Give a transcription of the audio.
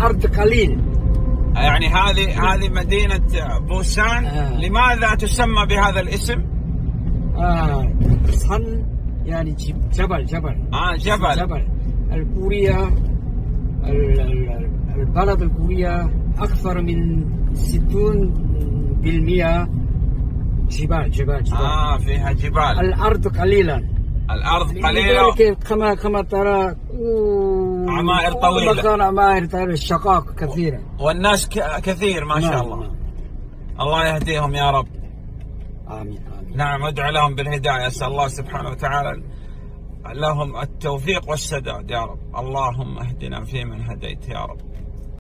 أرض قليل. يعني هذه هذه مدينة بوسان. آه. لماذا تسمى بهذا الاسم؟ آه 산 يعني جبل جبل. آه جبل. جبل. الكوريا ال- ال- البلد الكوريا أكثر من 60% جبال جبال جبال. آه فيها جبال. الأرض قليلا الأرض قليلة. لذلك كما كما ترى عمائر طويلة. مكان عمائر طويلة الشقاق كثيرة. والناس ك- كثير ما شاء نعم، الله. نعم. الله يهديهم يا رب. آمين آمين. نعم ادعو لهم بالهداية. أسأل الله سبحانه وتعالى لهم التوفيق والسداد يا رب. اللهم اهدنا فيمن هديت يا رب.